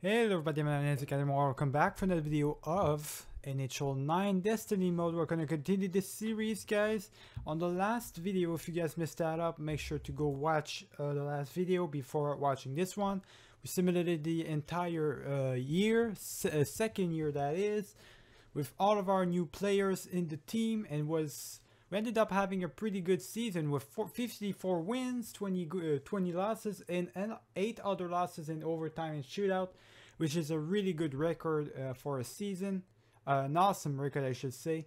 Hello everybody, my name is Academy. Welcome back for another video of NHL 9 Dynasty mode. We're going to continue this series, guys. On the last video, if you guys missed that up, make sure to go watch uh, the last video before watching this one. We simulated the entire uh, year, uh, second year that is, with all of our new players in the team and was we ended up having a pretty good season with 54 wins, 20, uh, 20 losses, and, and 8 other losses in overtime and shootout, which is a really good record uh, for a season. Uh, an awesome record, I should say.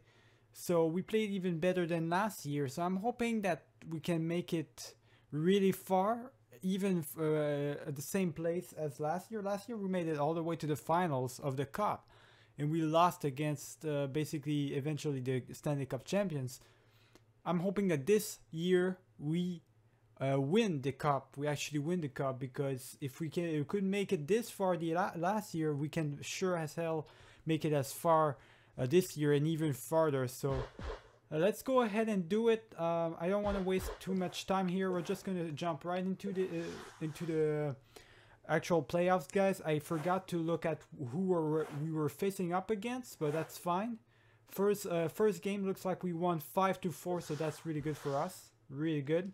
So we played even better than last year. So I'm hoping that we can make it really far, even uh, at the same place as last year. Last year we made it all the way to the finals of the Cup. And we lost against uh, basically eventually the Stanley Cup champions. I'm hoping that this year we uh, win the cup. We actually win the cup because if we can, we could make it this far the la last year, we can sure as hell make it as far uh, this year and even farther. So uh, let's go ahead and do it. Um, I don't want to waste too much time here. We're just gonna jump right into the uh, into the actual playoffs, guys. I forgot to look at who were, we were facing up against, but that's fine. First, uh, first game looks like we won 5 to 4, so that's really good for us. Really good.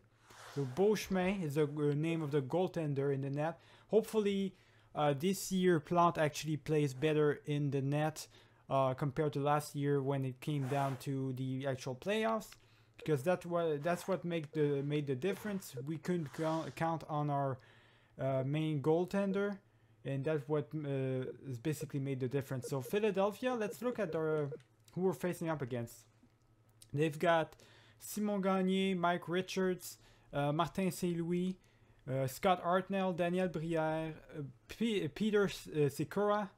So Beauchemin is the uh, name of the goaltender in the net. Hopefully, uh, this year Plante actually plays better in the net uh, compared to last year when it came down to the actual playoffs. Because that's what that's what made the made the difference. We couldn't count, count on our uh, main goaltender, and that's what uh, basically made the difference. So Philadelphia, let's look at our who we're facing up against. They've got Simon Gagner, Mike Richards, uh, Martin St. Louis, uh, Scott Hartnell, Daniel Briere, uh, P Peter uh, Sikora,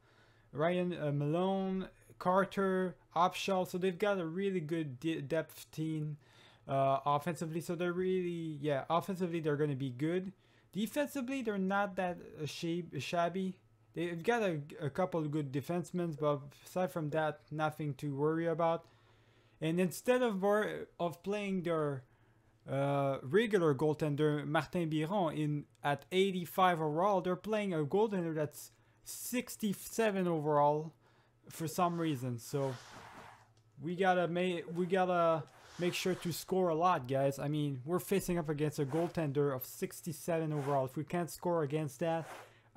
Ryan uh, Malone, Carter, Upshall. So they've got a really good de depth team uh, offensively. So they're really, yeah, offensively they're going to be good. Defensively, they're not that shabby. They've got a, a couple of good defensemen, but aside from that, nothing to worry about. And instead of of playing their uh, regular goaltender Martin Biron in at 85 overall, they're playing a goaltender that's 67 overall for some reason. So we gotta make we gotta make sure to score a lot, guys. I mean, we're facing up against a goaltender of 67 overall. If we can't score against that,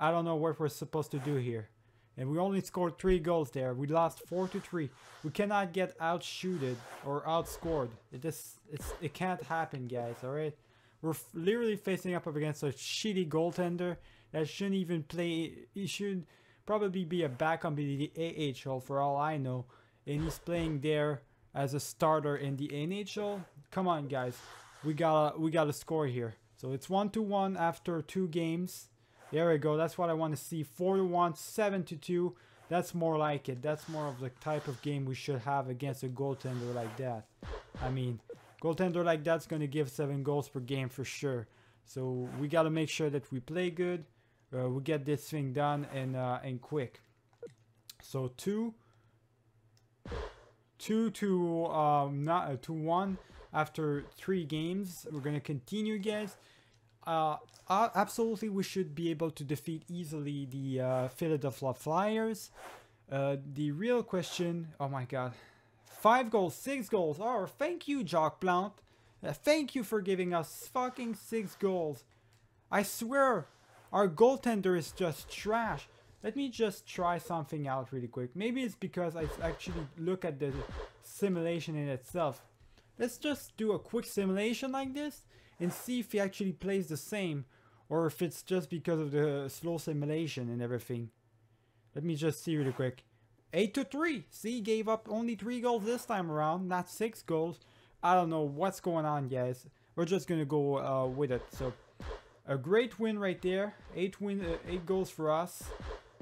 I don't know what we're supposed to do here. And we only scored three goals there. We lost four to three. We cannot get outshooted or outscored. It just it's it can't happen, guys. All right, we're literally facing up against a shitty goaltender that shouldn't even play. He should probably be a back on the AHL for all I know, and he's playing there as a starter in the NHL. Come on, guys, we gotta we gotta score here. So it's one to one after two games. There we go. That's what I want to see. 4 to 1, 7 to 2. That's more like it. That's more of the type of game we should have against a goaltender like that. I mean, goaltender like that's going to give 7 goals per game for sure. So we got to make sure that we play good. Uh, we get this thing done and uh, and quick. So 2 2 to um not uh, 1 after 3 games. We're going to continue guys. Uh, absolutely, we should be able to defeat easily the uh, Philadelphia Flyers. Uh, the real question, oh my god, five goals, six goals. Oh, thank you, Jacques Plante. Uh, thank you for giving us fucking six goals. I swear, our goaltender is just trash. Let me just try something out really quick. Maybe it's because I actually look at the simulation in itself. Let's just do a quick simulation like this and see if he actually plays the same or if it's just because of the slow simulation and everything. Let me just see really quick. 8 to 3. See, gave up only 3 goals this time around, not 6 goals. I don't know what's going on, guys. We're just going to go uh, with it. So, a great win right there. 8 win, uh, 8 goals for us,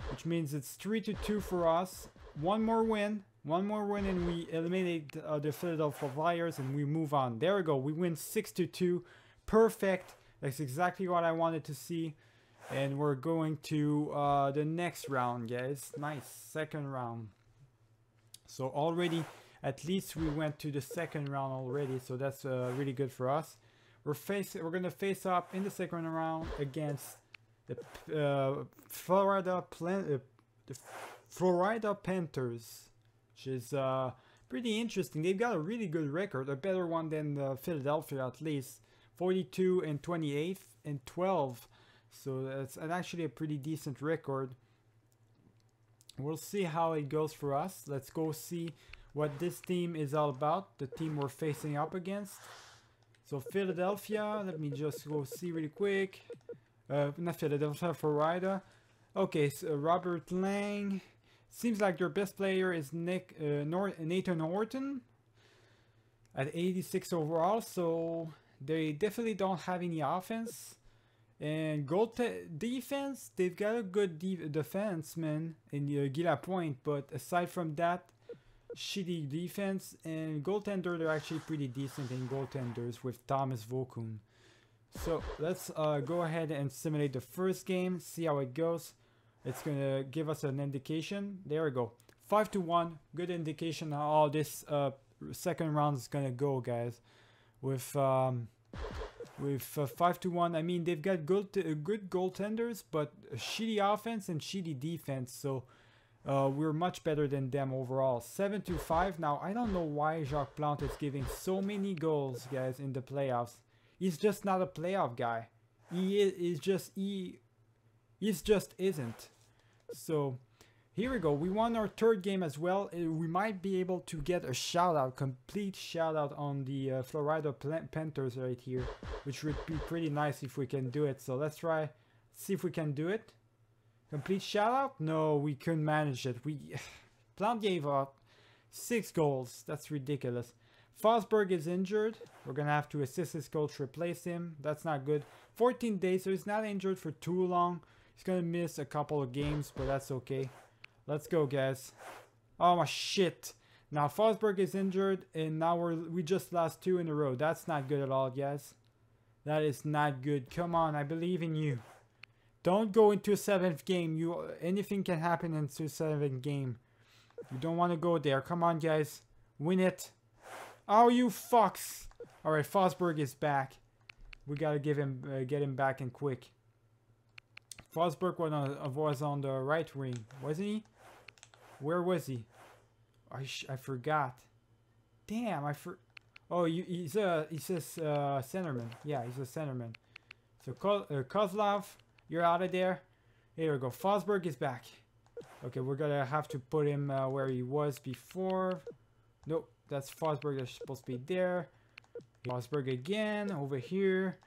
which means it's 3 to 2 for us. One more win. One more win and we eliminate uh, the Philadelphia Flyers and we move on. There we go. We win 6 to 2 perfect. That's exactly what I wanted to see. And we're going to uh, the next round, guys. Nice, second round. So already, at least we went to the second round already. So that's uh, really good for us. We're face we're gonna face up in the second round against the uh, Florida Plan uh, the Florida Panthers, which is uh, pretty interesting. They've got a really good record, a better one than Philadelphia at least. 42 and 28 and 12. So that's actually a pretty decent record. We'll see how it goes for us. Let's go see what this team is all about, the team we're facing up against. So Philadelphia, let me just go see really quick. Uh, not Philadelphia, Florida. Okay, so Robert Lang. Seems like their best player is Nick uh, Nathan Horton at 86 overall. So they definitely don't have any offense. And goal defense, they've got a good de defenseman in uh, Guy Lapointe, but aside from that, shitty defense and goaltender, they're actually pretty decent in goaltenders with Thomas Vokoun. So let's uh, go ahead and simulate the first game, see how it goes. It's gonna give us an indication. There we go. 5 to 1, good indication how all this uh, second round is gonna go, guys. With um, with uh, 5 to 1 i mean they've got good uh, good goaltenders but shitty offense and shitty defense. So uh, we're much better than them overall. 7 to 5 now i don't know why jacques plante is giving so many goals guys in the playoffs. He's just not a playoff guy. He is just he he's just isn't. So here we go. We won our third game as well. Uh, we might be able to get a shout out, complete shout out on the uh, Florida Panthers right here, which would be pretty nice if we can do it. So let's try, see if we can do it. Complete shout out? No, we couldn't manage it. We Plante gave up six goals. That's ridiculous. Forsberg is injured. We're gonna have to assist his coach replace him. That's not good. 14 days, so he's not injured for too long. He's gonna miss a couple of games, but that's okay. Let's go, guys. Oh, my shit. Now, Forsberg is injured, and now we're, we just lost two in a row. That's not good at all, guys. That is not good. Come on, I believe in you. Don't go into a seventh game. You Anything can happen into a seventh game. You don't want to go there. Come on, guys. Win it. Oh, you fucks. All right, Forsberg is back. We got to give him, uh, get him back and quick. Forsberg was on, was on the right wing, wasn't he? Where was he? I, I forgot. Damn, I for. Oh, you, he's a he's a uh, centerman. Yeah, he's a centerman. So Ko uh, Kozlov, you're out of there. Here we go. Forsberg is back. Okay, we're gonna have to put him uh, where he was before. Nope, that's Forsberg that's supposed to be there. Forsberg again over here.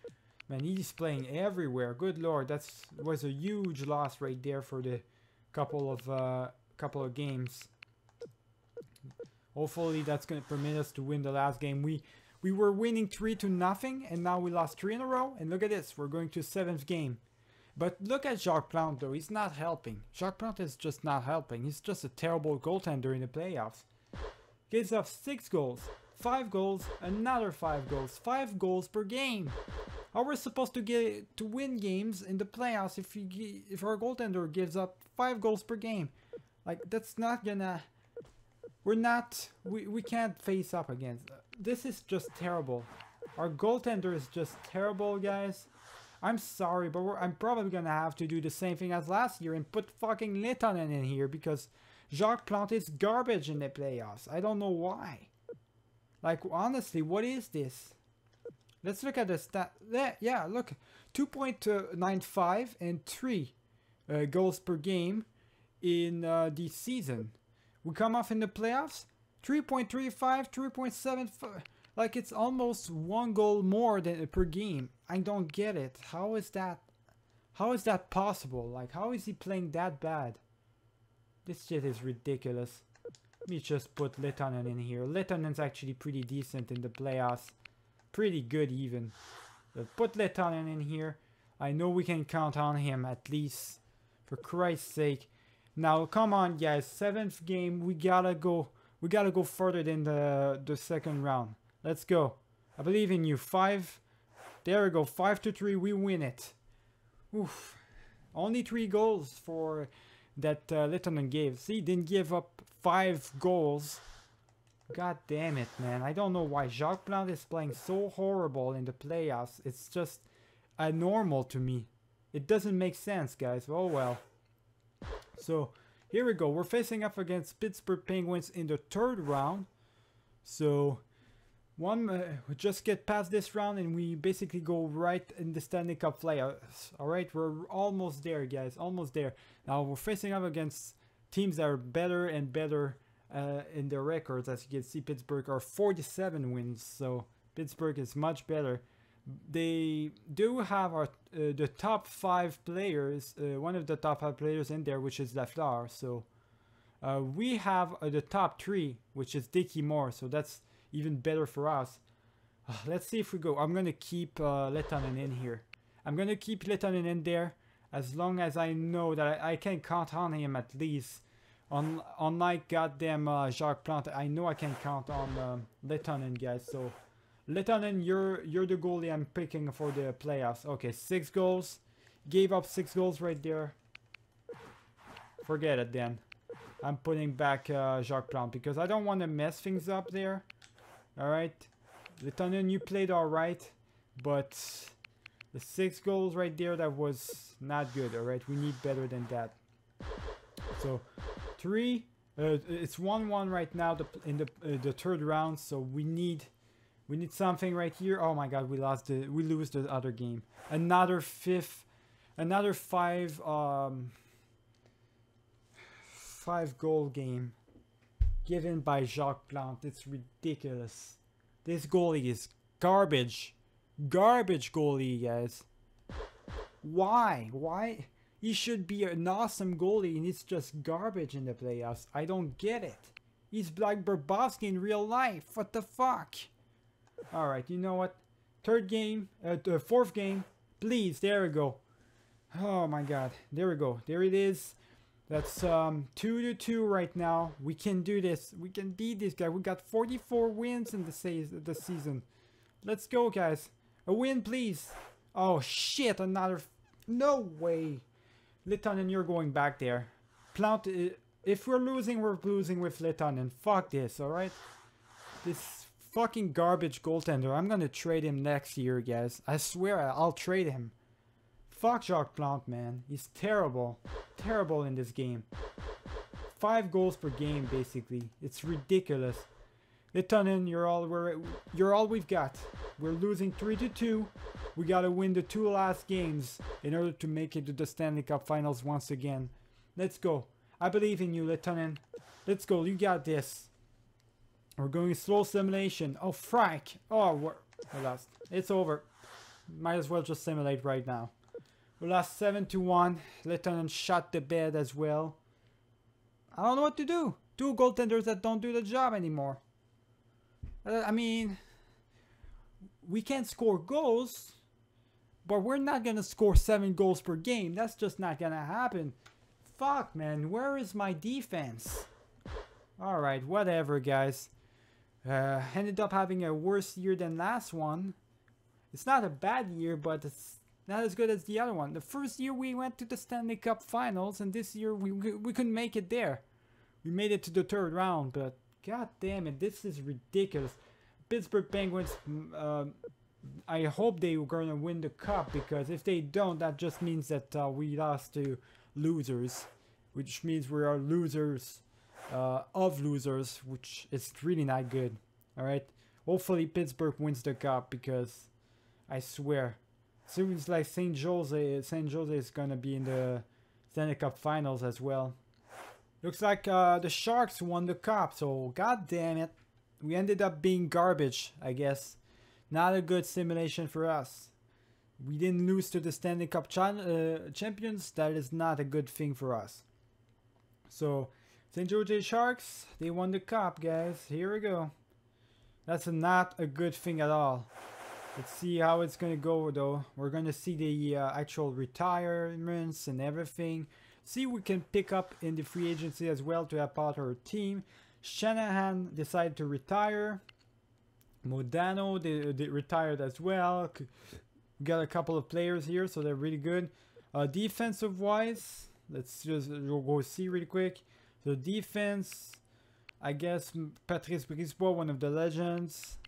Man, he's playing everywhere. Good lord, that's was a huge loss right there for the couple of uh, couple of games. Hopefully that's going to permit us to win the last game. We we were winning 3 to nothing and now we lost 3 in a row. And look at this, we're going to 7th game. But look at Jacques Plante though, he's not helping. Jacques Plante is just not helping. He's just a terrible goaltender in the playoffs. Gives up 6 goals, 5 goals, another 5 goals, 5 goals per game. How are we supposed to get to win games in the playoffs if you, if our goaltender gives up 5 goals per game? Like, that's not gonna... We're not... We, we can't face up against... This is just terrible. Our goaltender is just terrible, guys. I'm sorry, but I'm probably gonna have to do the same thing as last year and put fucking Lehtonen in here because Jacques Plante is garbage in the playoffs. I don't know why. Like, honestly, what is this? Let's look at the stat. Yeah, look. 2.95 and 3 uh, goals per game in uh, the season. We come off in the playoffs, 3.35, 3.75. Like it's almost one goal more than per game. I don't get it. How is that? How is that possible? Like how is he playing that bad? This shit is ridiculous. Let me just put Lehtonen in here. Lehtonen's actually pretty decent in the playoffs. Pretty good even. But put Lehtonen in here. I know we can count on him at least. For Christ's sake. Now, come on, guys. Seventh game, we gotta go. We gotta go further than the the second round. Let's go. I believe in you. Five. There we go. Five to three. We win it. Oof. Only three goals for that uh, Lehtonen gave. See, didn't give up five goals. God damn it, man. I don't know why Jacques Plante is playing so horrible in the playoffs. It's just abnormal to me. It doesn't make sense, guys. Oh well. So here we go. We're facing up against Pittsburgh Penguins in the third round. So one, uh, we just get past this round and we basically go right in the Stanley Cup playoffs. All right, we're almost there, guys. Almost there. Now we're facing up against teams that are better and better uh, in their records. As you can see, Pittsburgh are 47 wins, so Pittsburgh is much better. They do have our uh, the top five players, uh, one of the top five players in there, which is Lafleur. So uh, we have uh, the top three, which is Dickie Moore. So that's even better for us. let's see if we go. I'm gonna keep uh, in here. I'm gonna keep Lehtonen in there as long as I know that I, I can count on him at least. On, unlike goddamn uh, Jacques Plante, I know I can count on um, guys. So Lehtonen, you're you're the goalie I'm picking for the playoffs. Okay, six goals. Gave up six goals right there. Forget it then. I'm putting back uh, Jacques Plante because I don't want to mess things up there. Alright. Lehtonen, you played alright. But the six goals right there, that was not good. Alright, we need better than that. So, three. Uh, it's 1-1 right now the, in the uh, the third round. So we need we need something right here. Oh my god, we lost the we lose the other game. Another fifth another five um five goal game given by Jacques Plante. It's ridiculous. This goalie is garbage. Garbage goalie, guys. Why? Why? He should be an awesome goalie and it's just garbage in the playoffs. I don't get it. He's like Bobrovsky in real life. What the fuck? All right, you know what? Third game, uh, the fourth game. Please, there we go. Oh my god, there we go. There it is. That's um, 2 to 2 right now. We can do this. We can beat this guy. We got 44 wins in the, se the season. Let's go, guys. A win, please. Oh, shit. Another... No way. Lehtonen, you're going back there. Plante... Uh, if we're losing, we're losing with Lehtonen. Fuck this, alright? This fucking garbage goaltender. I'm gonna trade him next year, guys. I swear I'll trade him. Fuck Jacques Plante, man. He's terrible. Terrible in this game. Five goals per game, basically. It's ridiculous. Lehtonen, you're all we're you're all we've got. We're losing three to two. We gotta win the two last games in order to make it to the Stanley Cup Finals once again. Let's go. I believe in you, Lehtonen. Let's go. You got this. We're going slow simulation. Oh, Frank. Oh, we're, we lost. It's over. Might as well just simulate right now. We lost 7 to 1. Lehtonen shot the bed as well. I don't know what to do. Two goaltenders that don't do the job anymore. Uh, I mean, we can't score goals, but we're not going to score 7 goals per game. That's just not going to happen. Fuck, man. Where is my defense? Alright, whatever, guys. Uh, ended up having a worse year than last one. It's not a bad year, but it's not as good as the other one. The first year we went to the Stanley Cup Finals, and this year we we couldn't make it there. We made it to the third round, but god damn it, this is ridiculous. Pittsburgh Penguins, uh, I hope they are gonna win the cup because if they don't, that just means that uh, we lost to losers, which means we are losers uh, of losers, which is really not good. All right. Hopefully Pittsburgh wins the cup because I swear, seems like St. Jose, St. Jose is gonna be in the Stanley Cup Finals as well. Looks like uh, the Sharks won the cup, so god damn it, we ended up being garbage. I guess not a good simulation for us. We didn't lose to the Stanley Cup ch uh, champions. That is not a good thing for us. So St. Jose Sharks, they won the cup, guys. Here we go. That's not a good thing at all. Let's see how it's going to go, though. We're going to see the uh, actual retirements and everything. See we can pick up in the free agency as well to help out our team. Shanahan decided to retire. Modano, they, they retired as well. We got a couple of players here, so they're really good. Uh, Defensive-wise, let's just go see really quick. The defense, I guess Patrice Brisebois, one of the legends.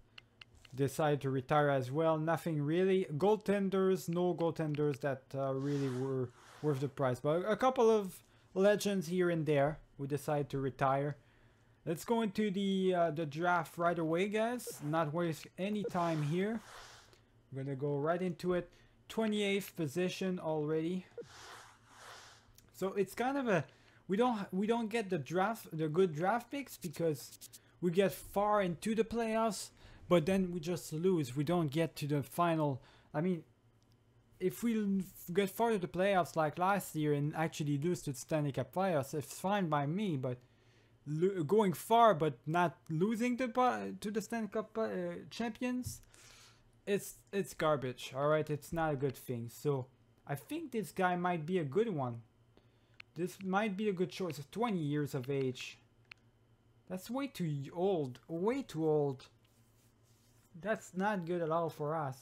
decided to retire as well. Nothing really. Goaltenders, no goaltenders that uh, really were worth the price. But a couple of legends here and there who decided to retire. Let's go into the uh, the draft right away, guys. Not waste any time here. I'm gonna go right into it. 28th position already. So it's kind of a we don't we don't get the draft the good draft picks because we get far into the playoffs, but then we just lose. We don't get to the final. I mean, if we get far to the playoffs like last year and actually lose to the Stanley Cup playoffs, it's fine by me. But going far but not losing to to the Stanley Cup uh, champions, it's it's garbage. All right, it's not a good thing. So I think this guy might be a good one. This might be a good choice. 20 years of age. That's way too old. Way too old. That's not good at all for us.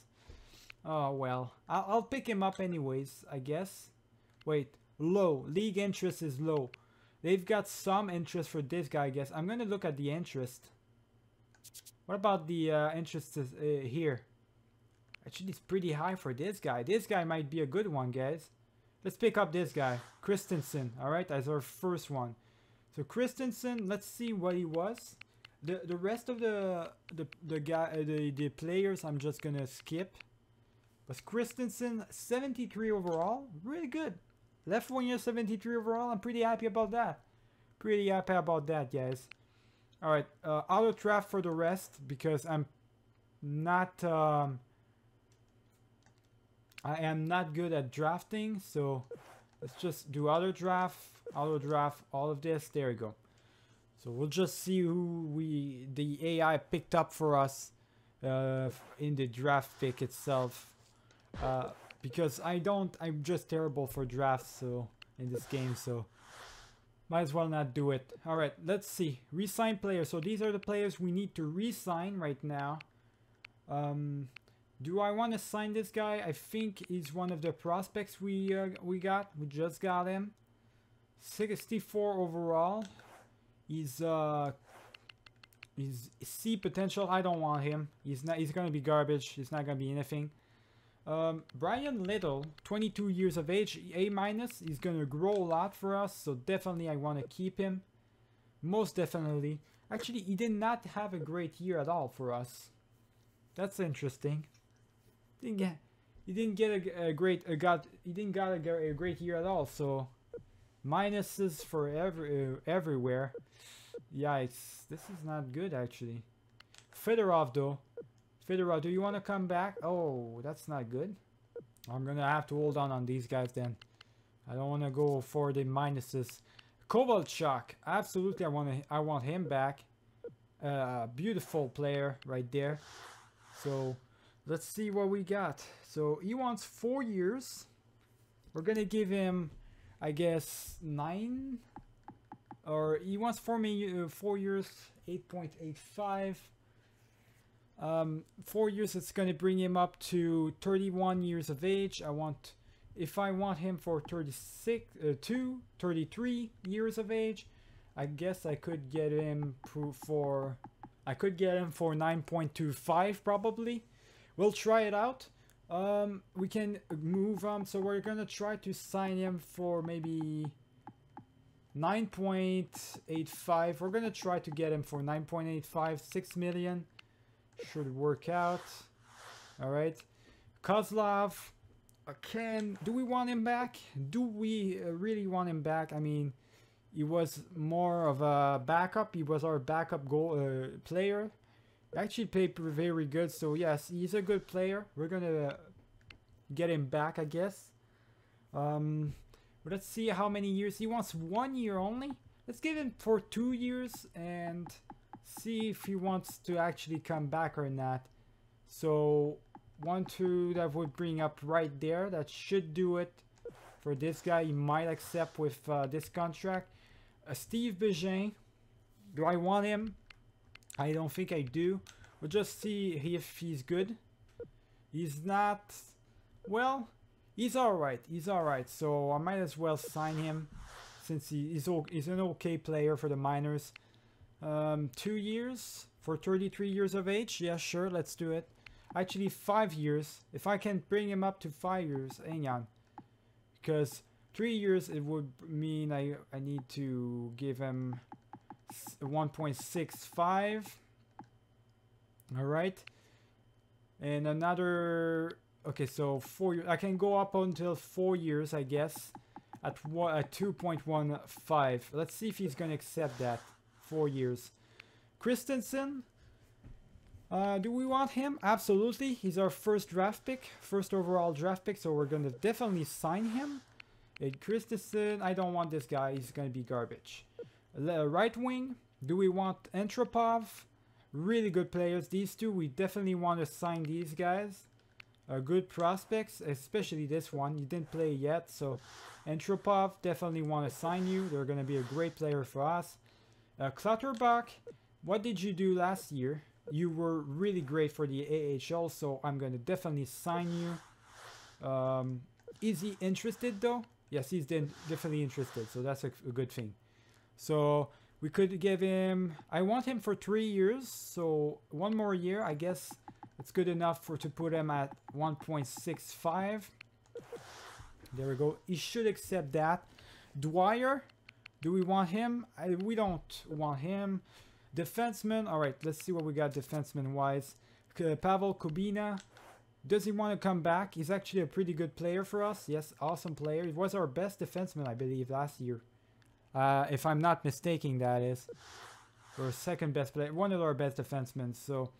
Oh well, I'll, I'll pick him up anyways. I guess. Wait, low. League interest is low. They've got some interest for this guy, I guess. I'm going to look at the interest. What about the uh, interest uh, here? Actually, it's pretty high for this guy. This guy might be a good one, guys. Let's pick up this guy, Christensen, all right, as our first one. So Christensen, let's see what he was. The the rest of the the the guy uh, the the players I'm just gonna skip. But Christensen, 73 overall, really good. Left winger 73 overall. I'm pretty happy about that. Pretty happy about that, guys. Alright, uh, auto draft for the rest because I'm not... Um, I am not good at drafting, so let's just do auto draft, auto draft, all of this. There we go. So we'll just see who we the AI picked up for us uh, in the draft pick itself. Uh, because I don't, I'm just terrible for drafts so in this game, so might as well not do it. Alright, let's see. Resign players. So these are the players we need to resign right now. Um, do I want to sign this guy? I think he's one of the prospects we uh, we got. We just got him. 64 overall. He's uh he's C potential. I don't want him. He's not he's gonna be garbage. He's not gonna be anything. Um, Bryan Little, 22 years of age, A minus. He's gonna grow a lot for us, so definitely I want to keep him. Most definitely. Actually, he did not have a great year at all for us. That's interesting. Didn't get, he didn't get a, a great, a got, he didn't got a, a, great year at all. So minuses for every uh, everywhere. Yikes! This is not good actually. Fedorov though, Fedorov, do you want to come back? Oh, that's not good. I'm gonna have to hold on on these guys then. I don't want to go for the minuses. Kovalchuk, absolutely, I want to. I want him back. Uh, beautiful player right there. So let's see what we got. So he wants four years. We're gonna give him, I guess, nine. Or he wants four, me, uh, four years, 8.85. Um, four years, it's to bring him up to 31 years of age. I want, if I want him for 36, uh, 2, 33 years of age, I guess I could get him for, I could get him for 9.25 probably. We'll try it out. Um, we can move on. So we're going to try to sign him for maybe 9.85. We're going to try to get him for 9.85, 6 million. Should work out. Alright. Kozlov. Can, do we want him back? Do we uh, really want him back? I mean, he was more of a backup. He was our backup goal uh, player. Actually played very good. So yes, he's a good player. We're gonna get him back, I guess. Um, let's see how many years. He wants one year only. Let's give him for two years and see if he wants to actually come back or not. So one, two, that would bring up right there. That should do it for this guy. He might accept with uh, this contract. Uh, Steve Bégin. Do I want him? I don't think I do. We'll just see if he's good. He's not... Well, he's alright. He's alright. So I might as well sign him since he, he's, he's an okay player for the minors. Um, two years, For 33 years of age? Yeah, sure, let's do it. Actually, 5 years. If I can bring him up to 5 years, hang on. Because 3 years, it would mean I, I need to give him 1.65. Alright. And another... Okay, so 4 years. I can go up until 4 years, I guess. At, one, at 2.15. Let's see if he's going to accept that. 4 years. Christensen. Uh, do we want him? Absolutely. He's our first draft pick. First overall draft pick. So we're going to definitely sign him. And Christensen. I don't want this guy. He's going to be garbage. Right wing. Do we want Antropov? Really good players. These two, we definitely want to sign these guys. Uh, good prospects, especially this one. You didn't play yet, so Antropov, definitely want to sign you. They're going to be a great player for us. Uh, Clutterbuck, what did you do last year? You were really great for the AHL, so I'm going to definitely sign you. Um, is he interested though? Yes, he's definitely interested, so that's a, a good thing. So we could give him, I want him for three years, so one more year, I guess it's good enough for to put him at 1.65. There we go. He should accept that. Dwyer, do we want him? I, we don't want him. Defenseman, all right, let's see what we got defenseman-wise. Pavel Kubina, does he want to come back? He's actually a pretty good player for us. Yes, awesome player. He was our best defenseman, I believe, last year. Uh, if I'm not mistaken, that is. Or second best player. One of our best defensemen. So,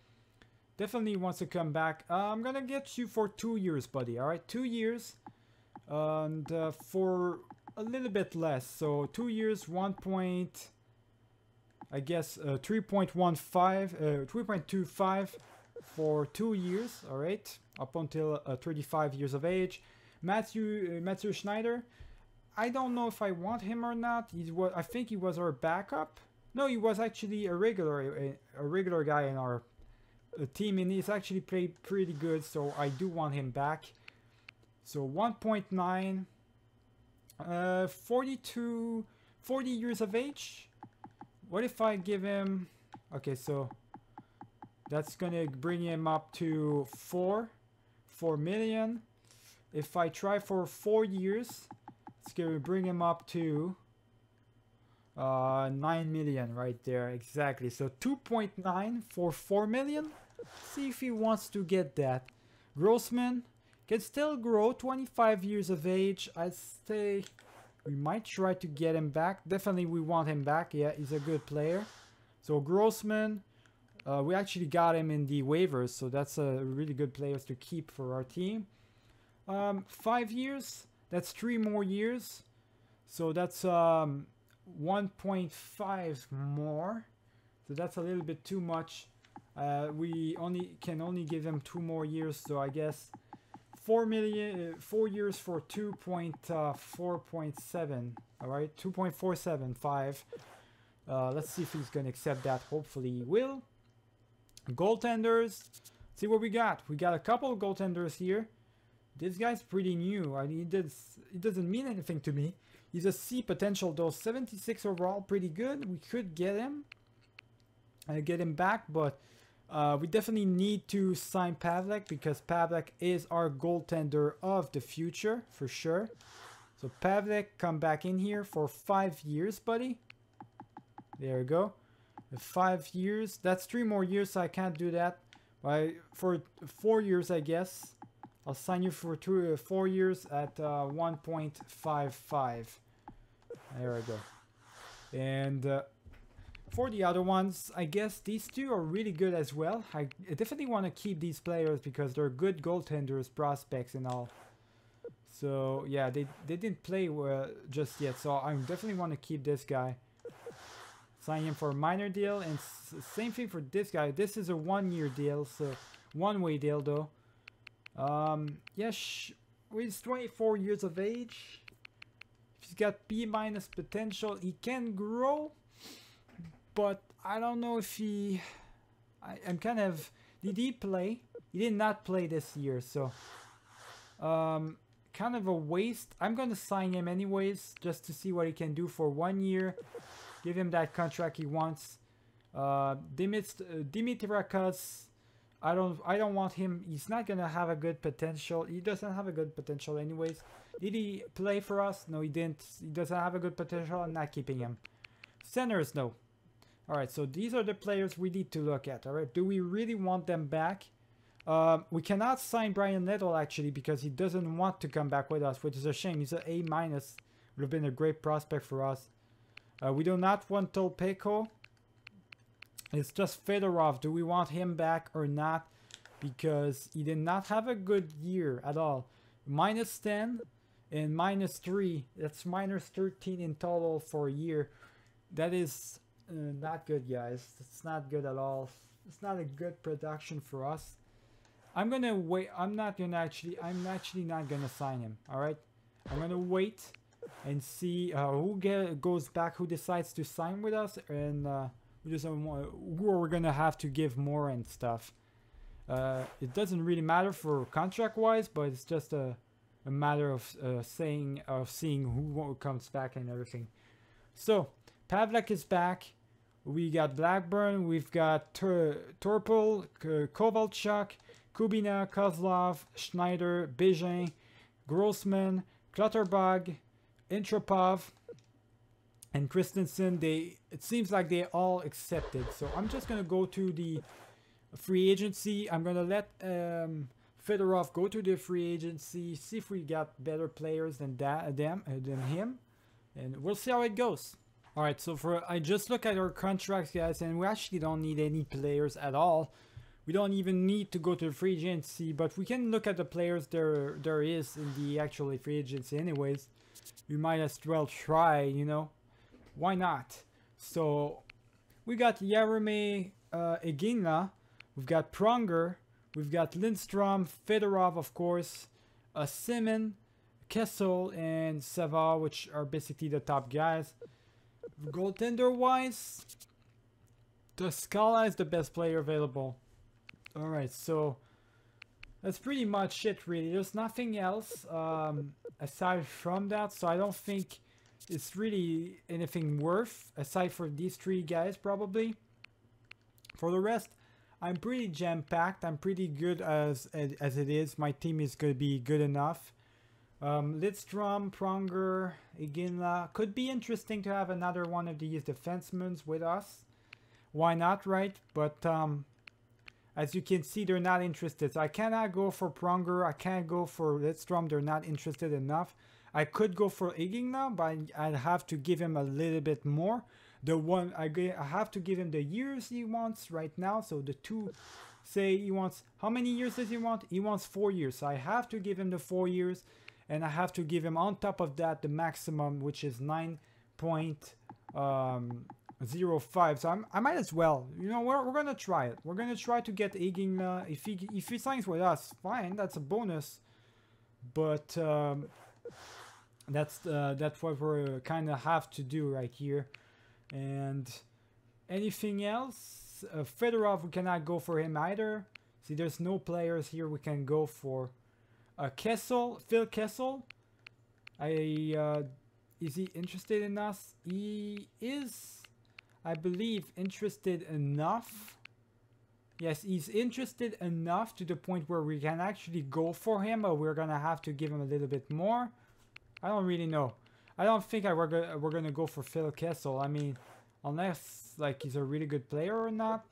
definitely wants to come back. Uh, I'm to get you for two years, buddy. All right, two years. And uh, for a little bit less. So, two years, one point... I guess uh, 3.15, uh, 3.25 for two years, all right, up until uh, 35 years of age. Matthew uh, Matthew Schneider, I don't know if I want him or not. He's what I think he was our backup. No, he was actually a regular a, a regular guy in our uh, team, and he's actually played pretty good. So I do want him back. So 1.9, uh, 42, 40 years of age. What if I give him... Okay, so that's gonna bring him up to 4, 4 million. If I try for 4 years, it's gonna bring him up to uh, 9 million right there, exactly. So 2.9 for 4 million. See if he wants to get that. Grossman can still grow, 25 years of age. I'd say we might try to get him back. Definitely we want him back. Yeah, he's a good player. So Grossman, uh, we actually got him in the waivers. So that's a really good player to keep for our team. Um, five years. That's three more years. So that's um, 1.5 more. So that's a little bit too much. Uh, we only can only give him two more years. So I guess four million, uh, four years for 2.4.7. All right, 2.475. Uh, let's see if he's gonna accept that. Hopefully he will. Goaltenders. See what we got. We got a couple of goaltenders here. This guy's pretty new. I mean, he, does, it doesn't mean anything to me. He's a C potential though. 76 overall, pretty good. We could get him. Uh, get him back, but uh, we definitely need to sign Pavelec because Pavelec is our goaltender of the future for sure. So Pavelec, come back in here for five years, buddy. There we go. Five years. That's three more years, so I can't do that. But for four years, I guess. I'll sign you for two, uh, four years at uh, 1.55. There we go. And uh, for the other ones, I guess these two are really good as well. I definitely want to keep these players because they're good goaltenders, prospects and all. So yeah, they, they didn't play well just yet, so I definitely want to keep this guy. Sign him for a minor deal, and same thing for this guy. This is a one-year deal, so one-way deal though. Um, yes, he's 24 years of age. He's got B minus potential. He can grow, but I don't know if he... I, am kind of... Did he play? He did not play this year, so... Um, kind of a waste. I'm going to sign him anyways, just to see what he can do for one year. Give him that contract he wants. Uh, Dimit uh, Dimitriakos, I don't I don't want him. He's not gonna have a good potential. He doesn't have a good potential anyways. Did he play for us? No, he didn't. He doesn't have a good potential. I'm not keeping him. Centers, no. Alright, so these are the players we need to look at. Alright, do we really want them back? Um, we cannot sign Bryan Little actually because he doesn't want to come back with us, which is a shame. He's an A minus. Would have been a great prospect for us. Uh, we do not want Tolpeko. It's just Fedorov. Do we want him back or not? Because he did not have a good year at all. Minus 10 and minus 3. That's minus 13 in total for a year. That is uh, not good, guys. It's not good at all. It's not a good production for us. I'm gonna wait. I'm not gonna actually. I'm actually not gonna sign him. All right. I'm gonna wait and see uh, who get, goes back, who decides to sign with us, and uh, want, who are gonna have to give more and stuff. Uh, it doesn't really matter for contract-wise, but it's just a, a matter of uh, saying of seeing who comes back and everything. So Pavelec is back. We got Blackburn. We've got Tur Turpel, Kovalchuk, Kubina, Kozlov, Schneider, Bégin, Grossman, Clutterbuck, Antropov, and Christensen. They it seems like they all accepted. So I'm just gonna go to the free agency. I'm gonna let um, Fedorov go to the free agency, see if we got better players than that them uh, than him, and we'll see how it goes. All right, so for I just look at our contracts, guys, and we actually don't need any players at all. We don't even need to go to the free agency, but we can look at the players there there is in the actual free agency anyways. We might as well try, you know. Why not? So we got Jaromir uh, Iginla, we've got Pronger, we've got Lidstrom, Fedorov, of course, uh, Simon, Kessel, and Sava, which are basically the top guys. Goaltender wise, the Scala is the best player available. Alright, so that's pretty much it really. There's nothing else um, aside from that, so I don't think it's really anything worth aside for these three guys probably. For the rest, I'm pretty jam-packed. I'm pretty good as, as, as it is. My team is going to be good enough. Um, Lidstrom, Pronger, Iginla. Could be interesting to have another one of these defensemen with us. Why not, right? But um, as you can see, they're not interested. So I cannot go for Pronger. I can't go for Lidstrom. They're not interested enough. I could go for Iginla, but I'd have to give him a little bit more. The one I, I have to give him the years he wants right now. So the two, say he wants, how many years does he want? He wants four years. So I have to give him the four years and I have to give him on top of that the maximum which is 9.05 um, so I'm, i might as well you know we're, we're gonna try it we're gonna try to get Egin uh, if he if he signs with us fine that's a bonus but um, that's uh, that's what we're kind of have to do right here and anything else uh, Fedorov we cannot go for him either see there's no players here we can go for uh, Kessel, Phil Kessel. I uh, is he interested in us? He is, I believe, interested enough. Yes, he's interested enough to the point where we can actually go for him, but we're gonna have to give him a little bit more. I don't really know. I don't think I, we're, gonna, we're gonna go for Phil Kessel. I mean, unless like he's a really good player or not.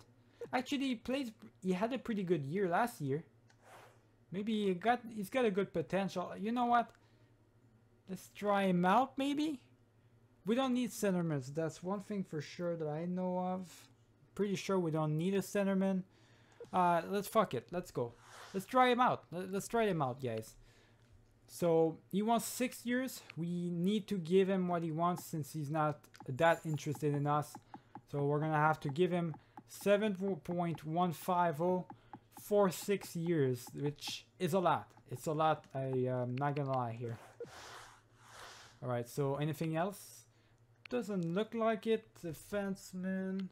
Actually, he plays. He had a pretty good year last year. Maybe he got he's got a good potential. You know what? Let's try him out maybe? We don't need centermen. That's one thing for sure that I know of. Pretty sure we don't need a centerman. Uh, let's fuck it. Let's go. Let's try him out. Let's try him out, guys. So he wants six years. We need to give him what he wants since he's not that interested in us. So we're gonna have to give him 7.150 for six years, which is a lot. It's a lot, I am not gonna lie here. Alright, so anything else? Doesn't look like it. Defenseman.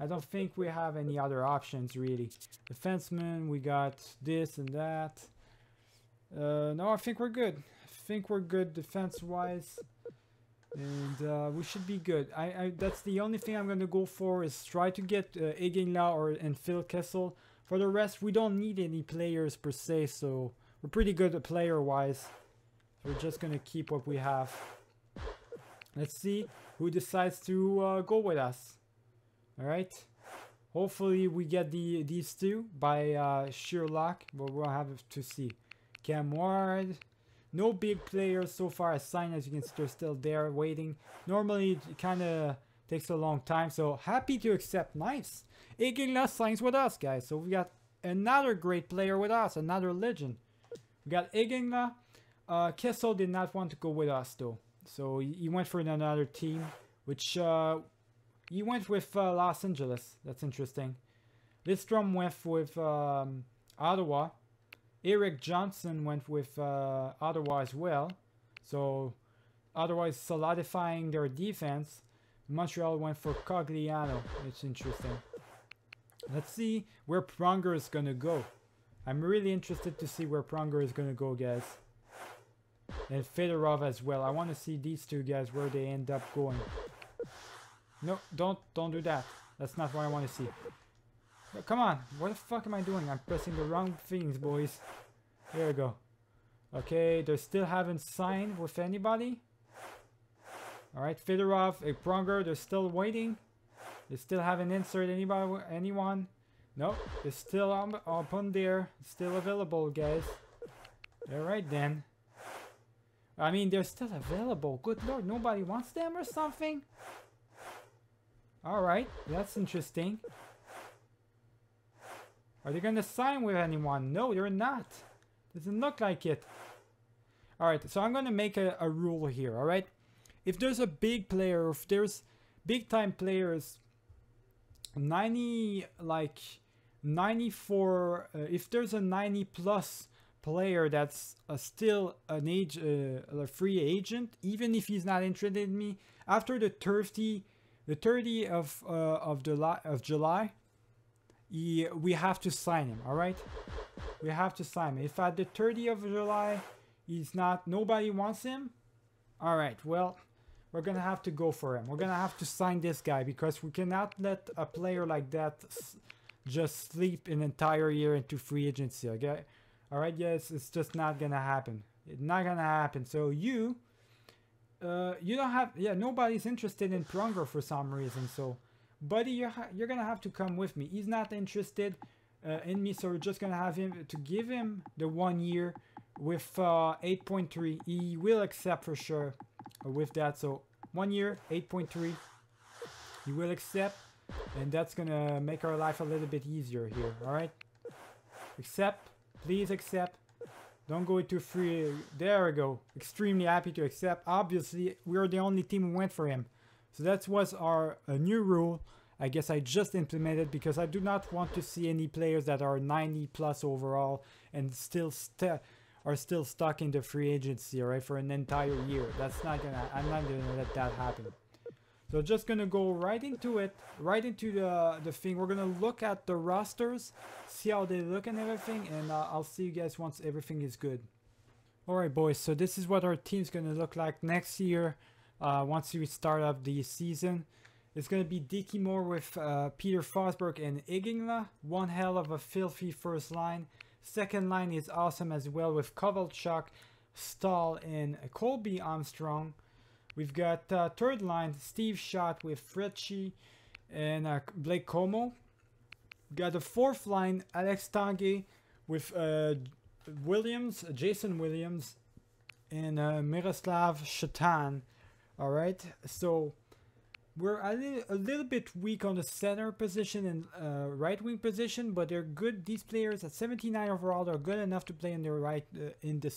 I don't think we have any other options really. Defenseman, we got this and that. Uh, no, I think we're good. I think we're good defense-wise. and uh, we should be good. I, I, that's the only thing I'm gonna go for is try to get uh, or and Phil Kessel. For the rest, we don't need any players per se, so we're pretty good player-wise. We're just gonna keep what we have. Let's see who decides to uh, go with us. All right. Hopefully we get the these two by uh, sheer luck, but we'll have to see. Cam Ward, no big players so far assigned. As you can see, they're still there waiting. Normally, it kind of takes a long time. So happy to accept. Nice. Iginla signs with us, guys. So we got another great player with us, another legend. We got Iginla. Uh, Kessel did not want to go with us though, so he went for another team, which uh, he went with uh, Los Angeles. That's interesting. Lidstrom went with um, Ottawa. Erik Johnson went with uh, Ottawa as well. So is solidifying their defense. Montreal went for Cogliano. It's interesting. Let's see where Pronger is going to go. I'm really interested to see where Pronger is going to go, guys. And Fedorov as well. I want to see these two guys where they end up going. No, don't don't do that. That's not what I want to see. Come on, what the fuck am I doing? I'm pressing the wrong things, boys. There we go. Okay, they still haven't signed with anybody. Alright, Fedorov, a Pronger, they're still waiting. They still haven't inserted anybody, anyone. Nope, they're still up, up on there. Still available, guys. Alright then. I mean, they're still available. Good lord, nobody wants them or something? Alright, that's interesting. Are they gonna sign with anyone? No, they're not. Doesn't look like it. Alright, so I'm gonna make a, a rule here, alright? If there's a big player, if there's big time players, 90, like, 94, uh, if there's a 90 plus player that's uh, still an age, uh, a free agent, even if he's not interested in me, after the 30, the 30 of, uh, of, July, of July, he, we have to sign him, all right? We have to sign him. If at the 30th of July, he's not, nobody wants him, all right, well, we're gonna have to go for him. We're gonna have to sign this guy because we cannot let a player like that just sleep an entire year into free agency, okay? All right, yes, it's just not gonna happen. It's not gonna happen. So you, uh, you don't have, yeah, nobody's interested in Pronger for some reason. So, buddy, you're you're gonna have to come with me. He's not interested uh, in me, so we're just gonna have him to give him the one year with uh, 8.3. He will accept for sure with that. So one year, 8.3. He will accept, and that's gonna make our life a little bit easier here. All right, accept. Please accept. Don't go into free. There we go. Extremely happy to accept. Obviously, we're the only team who went for him. So that was our new rule. I guess I just implemented because I do not want to see any players that are 90 plus overall and still are still stuck in the free agency, all right, for an entire year. That's not gonna, I'm not gonna let that happen. So just gonna go right into it, right into the, the thing. We're gonna look at the rosters, see how they look and everything, and uh, I'll see you guys once everything is good. Alright boys, so this is what our team's gonna look like next year, uh, once we start up the season. It's going to be Dickie Moore with uh, Peter Forsberg and Iginla. One hell of a filthy first line. Second line is awesome as well with Kovalchuk, Staal, and Colby Armstrong. We've got uh, third line, Steve Shutt with Fritsche and uh, Blake Comeau. Got the fourth line, Alex Tanguay with uh, Williams, Jason Williams, and uh, Miroslav Shatan. All right, so we're a little, a little bit weak on the center position and uh, right wing position, but they're good. These players at 79 overall, they're good enough to play in the right uh, in the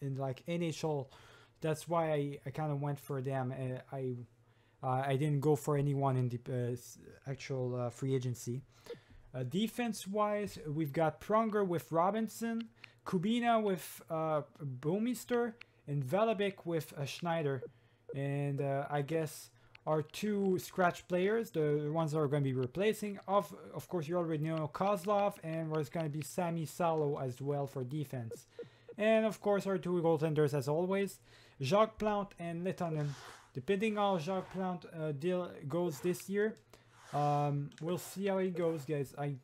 in like NHL. That's why I, I kind of went for them. Uh, I uh, I didn't go for anyone in the uh, actual free agency. defense wise, we've got Pronger with Robinson, Kubina with uh, Bouwmeester, and Velebek with Schneider. And I guess our two scratch players, the ones that are going to be replacing. Of of course, you already know Kozlov, and there's going to be Sami Salo as well for defense. And of course, our two goaltenders as always, Jacques Plante and Lehtonen. depending how Jacques Plante uh, deal goes this year, um, we'll see how it goes, guys. I'm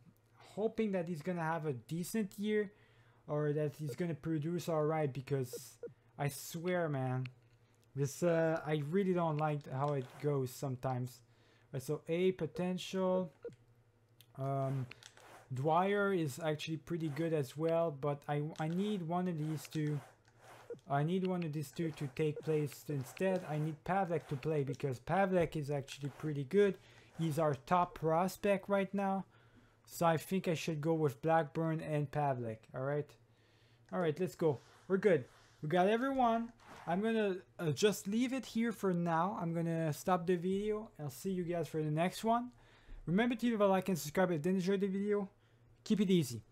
hoping that he's gonna have a decent year, or that he's gonna produce all right. Because I swear, man, this uh, I really don't like how it goes sometimes. Right, so A potential. Um, Dwyer is actually pretty good as well, but I, I need one of these two. I need one of these two to take place instead. I need Pavlik to play because Pavlik is actually pretty good. He's our top prospect right now. So I think I should go with Blackburn and Pavlik. Alright? Alright, let's go. We're good. We got everyone. I'm gonna uh, just leave it here for now. I'm gonna stop the video. I'll see you guys for the next one. Remember to leave a like and subscribe if you did enjoy the video. Keep it easy.